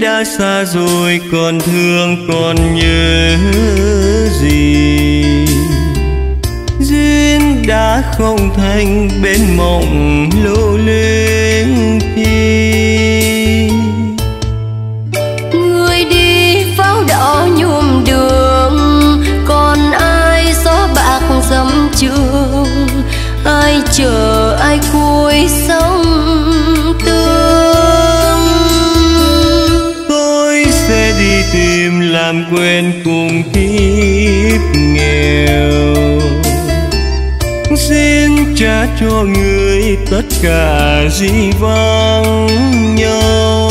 đã xa rồi, còn thương còn nhớ gì? Duyên đã không thành bên mộng lưu luyến chi người đi pháo đỏ nhuộm đường, còn ai gió bạc dẫm trường ai chờ ai cuối sống quen cùng kiếp nghèo. Xin trả cho người tất cả gì vắng nhau.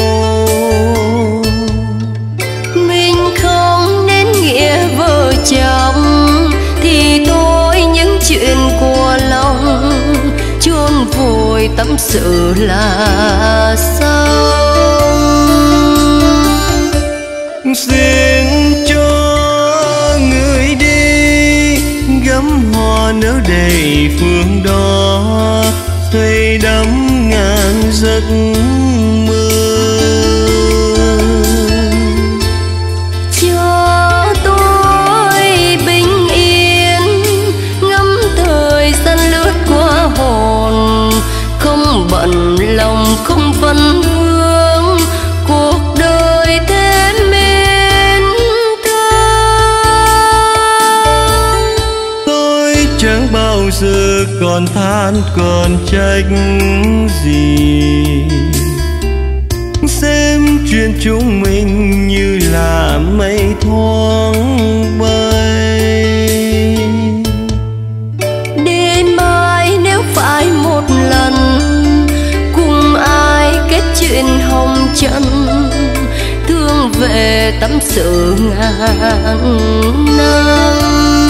Mình không nên nghĩa vợ chồng thì thôi những chuyện của lòng. Chôn vùi tâm sự là xong. Xin đầy phương đó xây đắm ngàn giấc mơ. Cho tôi bình yên, ngắm thời gian lướt qua hồn, không bận lòng, không phân chẳng bao giờ còn than còn trách gì. Xem chuyện chúng mình như là mây thoáng bay. Đêm mai nếu phải một lần, cùng ai kết chuyện hồng trần, thương về tâm sự ngàn năm.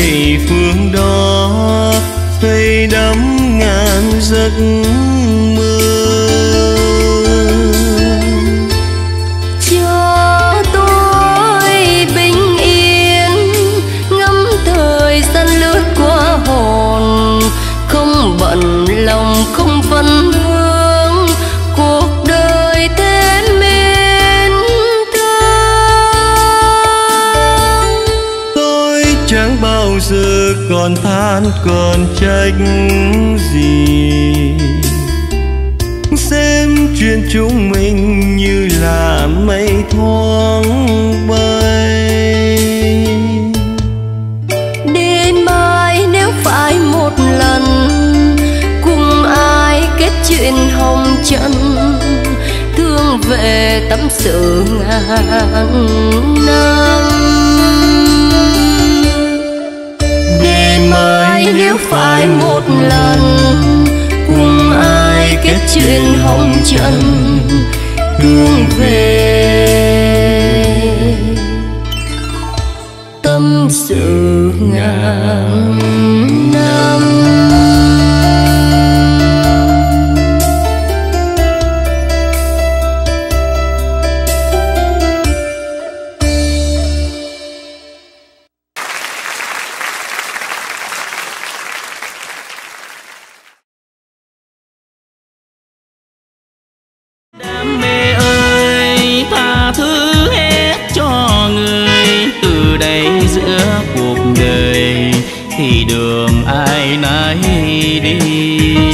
Đầy phương đó xây đắm ngàn giấc mơ. Cho tôi bình yên ngắm thời gian lướt qua hồn. Không bận lòng không phân vương cuộc đời thêm mến thương tôi chẳng bao giờ còn than, còn trách gì? Xem chuyện chúng mình như là mây thoáng bay. Đến mai nếu phải một lần, cùng ai kết chuyện hồng trần, thương về tâm sự ngàn năm về. Tâm sự ngàn thì